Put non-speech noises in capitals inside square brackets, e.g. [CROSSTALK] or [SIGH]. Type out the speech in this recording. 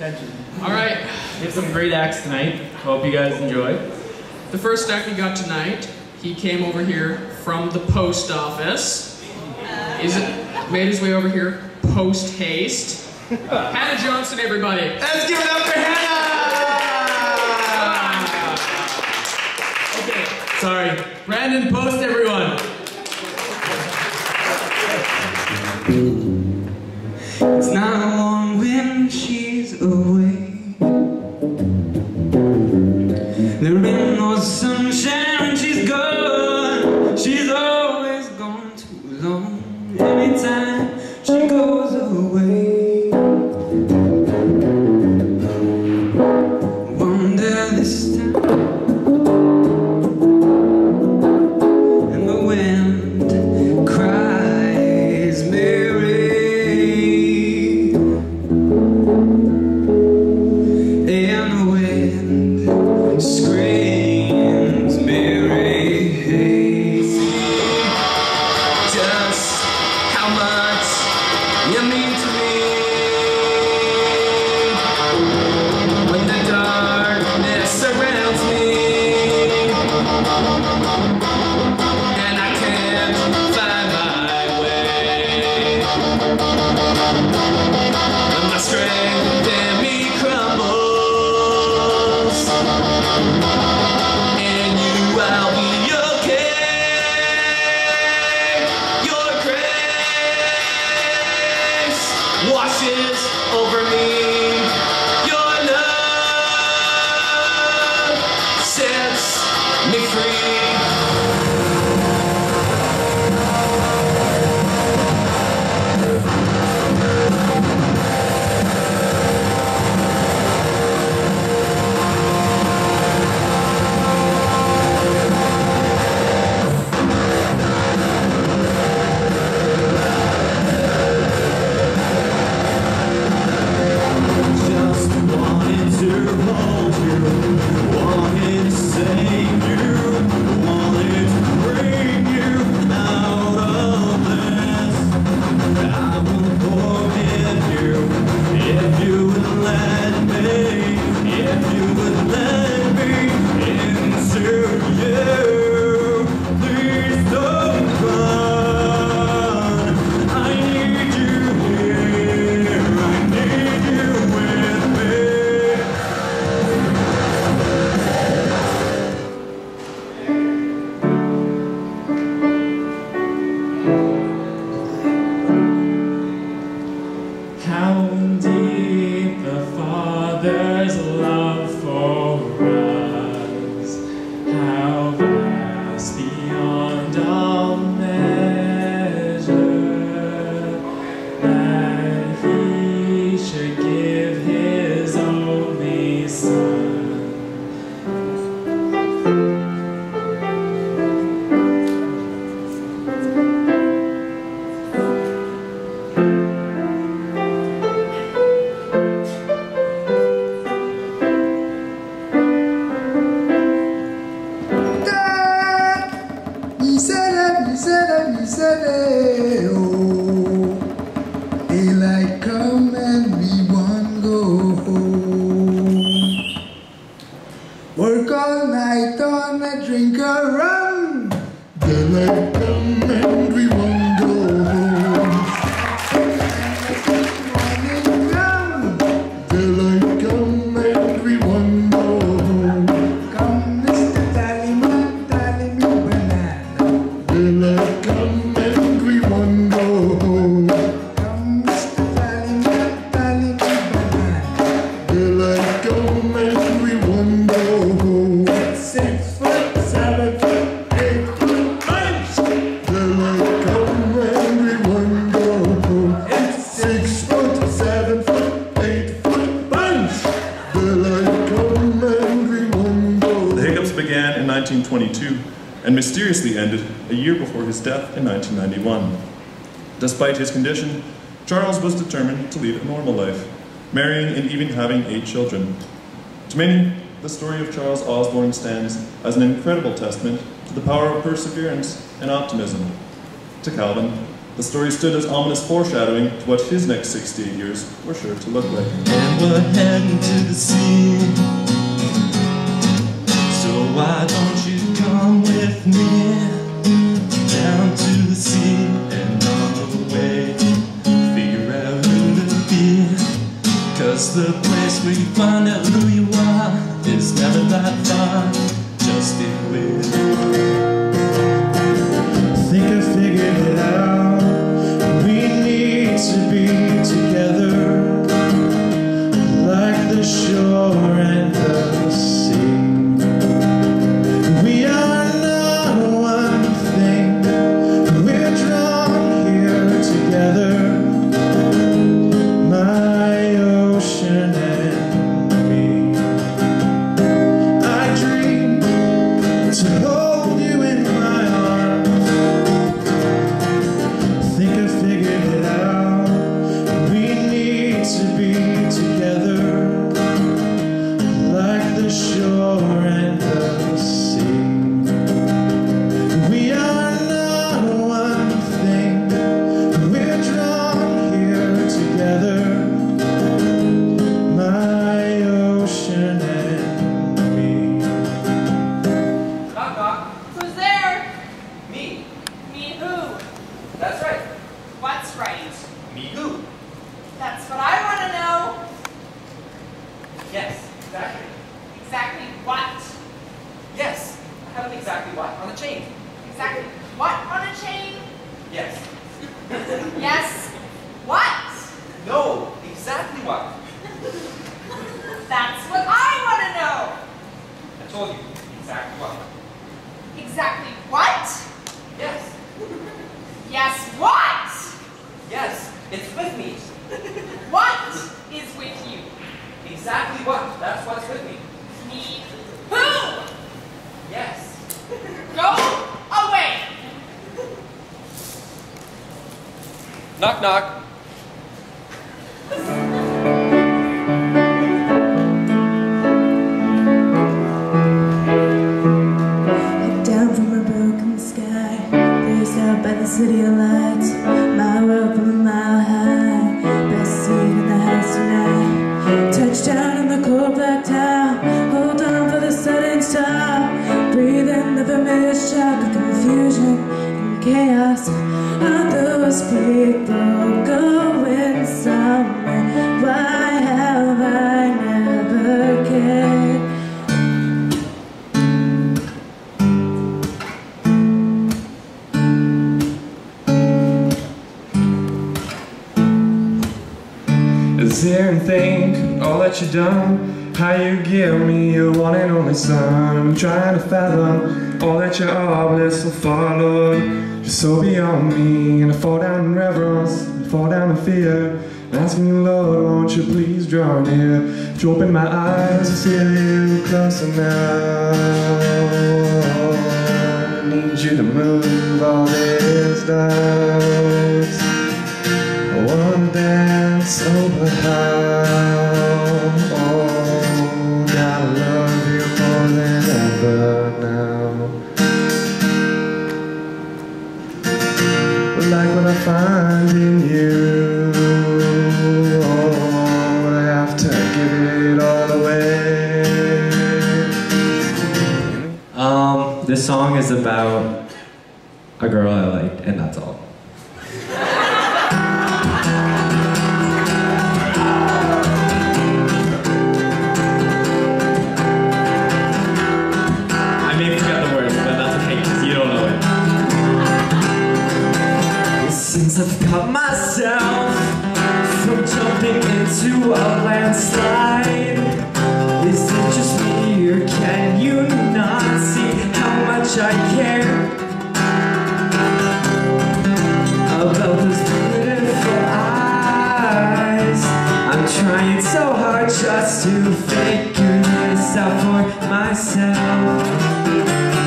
Attention. All right. We have some great acts tonight. Hope you guys enjoy. The first act we got tonight, he came over here from the post office. Is it made his way over here post haste? [LAUGHS] Hannah Johnson, everybody. Let's give it up for Hannah! Okay, sorry. Brandon, post everyone. Father's miserere, miserere, 1922 and mysteriously ended a year before his death in 1991. Despite his condition, Charles was determined to lead a normal life, marrying and even having eight children. To many, the story of Charles Osborne stands as an incredible testament to the power of perseverance and optimism. To Calvin, The story stood as ominous foreshadowing to what his next 68 years were sure to look like. And we're heading to the sea. So why don't with me down to the sea and on the way figure out who to be? Cause the place where you find out who you are is never that far. It's with me. What is with you? Exactly what. That's what's with me. Me who? Yes. Go away. Knock knock. Sit here and think all that you've done. How you give me your one and only son. I'm trying to fathom all that you are But it's so far, Lord You're so beyond me And I fall down in reverence and fall down in fear. Asking you, Lord, won't you please draw near? You open my eyes, I feel you closer now I need you to move all these doubts Like what I find in you Oh, I have to give it all away Um, this song is about a girl I liked, and that's all. Much I care about those beautiful eyes? I'm trying so hard just to figure this out for myself.